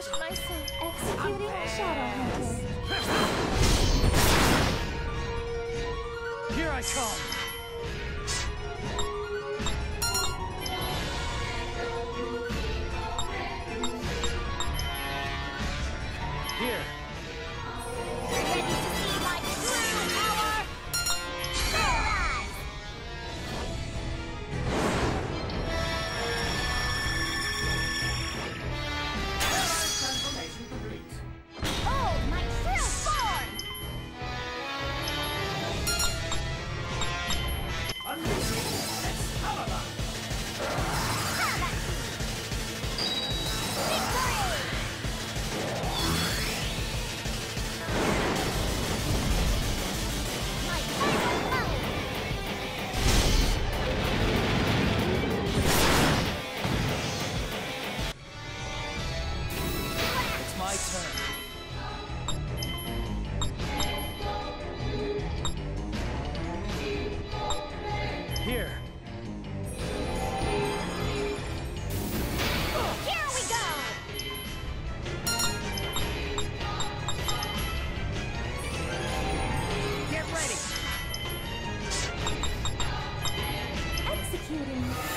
Finish myself. Executing Shadowhunter. Here I come. Here. turn. Here. Here we go! Get ready! Executing.